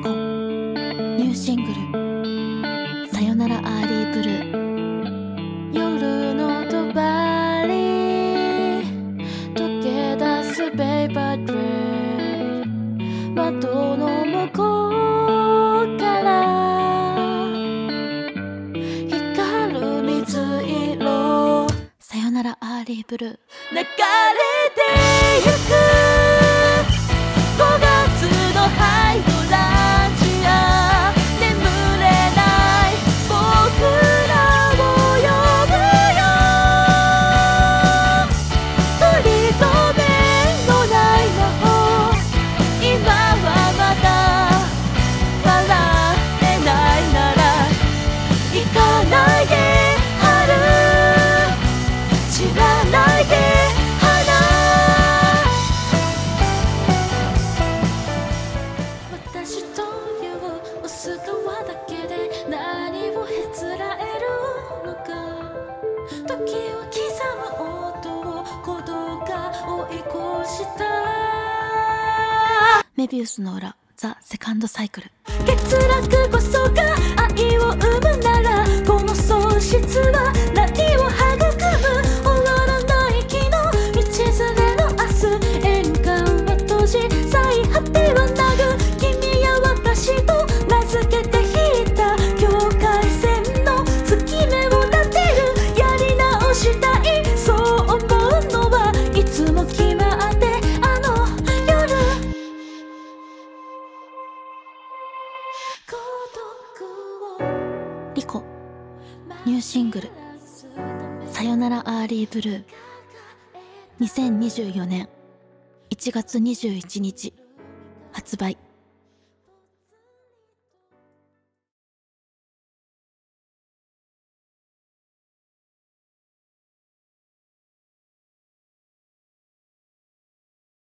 子ニューシングル「さよならアーリーブルー」夜のとばり溶け出すベイバードー窓の向こうから。光る水色。さよならアーリーブルー。流れていう薄皮だけで何をへつらえるのか。時を刻む音を鼓動が追い越した。メビウスの裏ザ・セカンドサイクル。欠落こそが愛を生むリコニューシングル「さよならアーリーブルー」2024年1月21日発売。